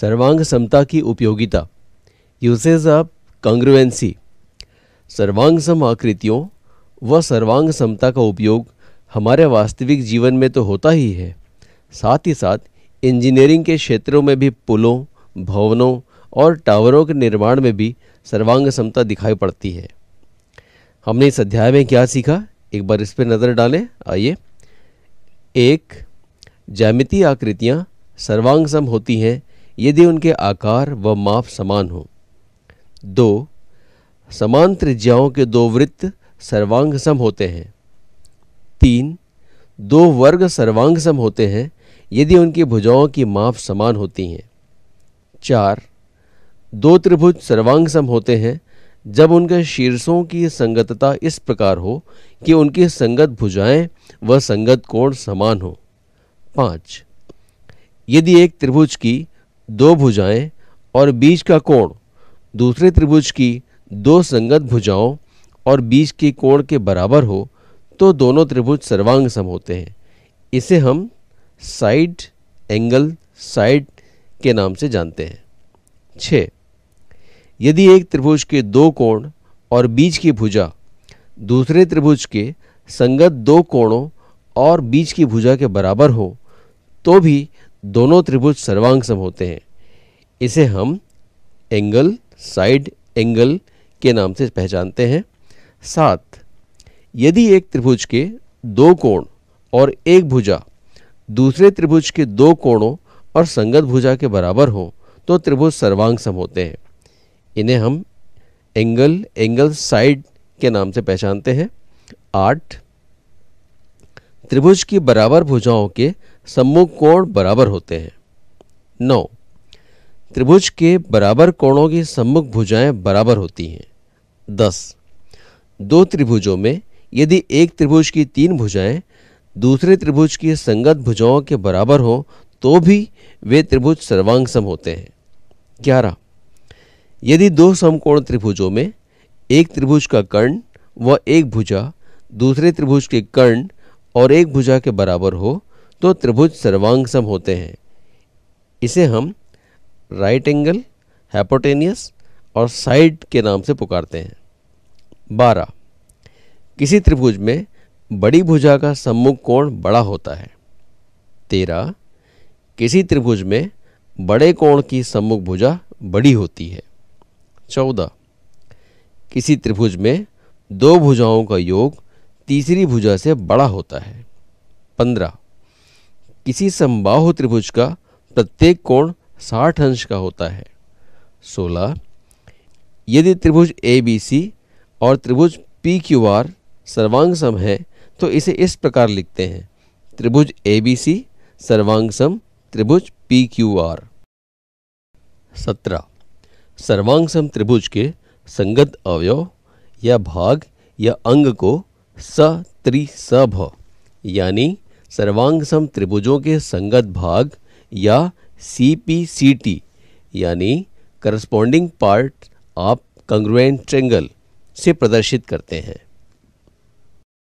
सर्वांग समता की उपयोगिता। Usage of congruency. सर्वांग सम आकृतियों व सर्वांग समता का उपयोग हमारे वास्तविक जीवन में तो होता ही है। साथ ही साथ, इंजीनियरिंग के क्षेत्रों में भी पुलों, भवनों और टावरों के निर्माण में भी सर्वांग समता दिखाई पड़ती है। हमने इस अध्याय में क्या सीखा? एक बार इस पर नज़र डालें। आइए। एक, ज्यामितीय आकृतियाँ सर्वांग सम होती हैं यदि उनके आकार व माप समान हो। दो, समान त्रिज्याओं के दो वृत्त सर्वांग सम होते हैं। तीन, दो वर्ग सर्वांग सम होते हैं यदि उनकी भुजाओं की माप समान होती हैं। चार, दो त्रिभुज सर्वांग सम होते हैं जब उनके शीर्षों की संगतता इस प्रकार हो कि उनकी संगत भुजाएँ व संगत कोण समान हो। पाँच, यदि एक त्रिभुज की दो भुजाएँ और बीच का कोण। दूसरे त्रिभुज की दो संगत भुजाओं और बीच के कोण के बराबर हो तो दोनों त्रिभुज सर्वांग सम होते हैं। इसे हम साइड एंगल, साइड के नाम से जानते हैं। छ यदि एक त्रिभुज के दो कोण और बीच की भुजा, दूसरे त्रिभुज के संगत दो कोणों और बीच की भुजा के बराबर हो तो भी दोनों त्रिभुज सर्वांग सम होते हैं। इसे हम एंगल साइड एंगल के नाम से पहचानते हैं। सात यदि एक त्रिभुज के दो कोण और एक भुजा दूसरे त्रिभुज के दो कोणों और संगत भुजा के बराबर हो तो त्रिभुज सर्वांग सम होते हैं। इन्हें हम एंगल एंगल साइड के नाम से पहचानते हैं। आठ, त्रिभुज की बराबर भुजाओं के सम्मुख कोण बराबर होते हैं। नौ त्रिभुज के बराबर कोणों की सम्मुख भुजाएँ बराबर होती हैं। दस। दो त्रिभुजों में यदि एक त्रिभुज की तीन भुजाएँ दूसरे त्रिभुज की संगत भुजाओं के बराबर हो तो भी वे त्रिभुज सर्वांग सम होते हैं। ग्यारह। यदि दो समकोण त्रिभुजों में एक त्रिभुज का कर्ण व एक भुजा दूसरे त्रिभुज के कर्ण और एक भुजा के बराबर हो तो त्रिभुज सर्वांग सम होते हैं। इसे हम राइट एंगल हैपोटेनियस और साइड के नाम से पुकारते हैं। बारह। किसी त्रिभुज में बड़ी भुजा का सम्मुख कोण बड़ा होता है। तेरह। किसी त्रिभुज में बड़े कोण की सम्मुख भुजा बड़ी होती है। चौदह। किसी त्रिभुज में दो भुजाओं का योग तीसरी भुजा से बड़ा होता है। पंद्रह। किसी समबाहु त्रिभुज का प्रत्येक कोण साठ अंश का होता है। सोलह, यदि त्रिभुज ए बी सी और त्रिभुज पी क्यू आर सर्वांग सम है तो इसे इस प्रकार लिखते हैं। त्रिभुज ए बी सी सर्वांग सम त्रिभुज पी क्यू आर सत्रह सर्वांग सम त्रिभुज के संगत अवयव या भाग या अंग को स, त्रि भ, यानी सर्वांग सम त्रिभुजों के संगत भाग या सी पी सी टी यानी करस्पॉन्डिंग पार्ट आप कंग्रुएंट ट्रेंगल से प्रदर्शित करते हैं।